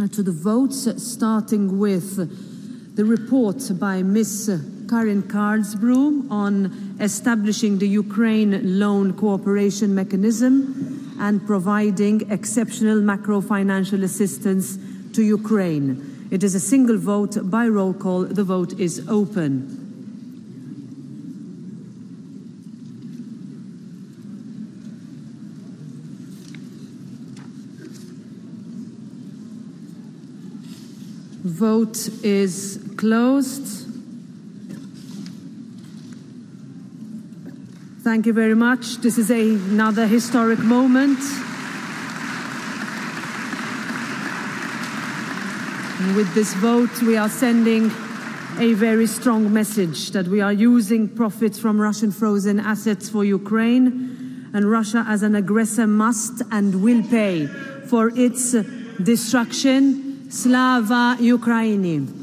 uh, to the votes, starting with the report by Ms. Karin Karlsbro on establishing the Ukraine Loan Cooperation Mechanism and providing exceptional macro financial assistance to Ukraine. It is a single vote by roll call. The vote is open. Vote is closed. Thank you very much. This is a, another historic moment. And with this vote, we are sending a very strong message that we are using profits from Russian frozen assets for Ukraine, and Russia as an aggressor must and will pay for its destruction Slava Ukraini.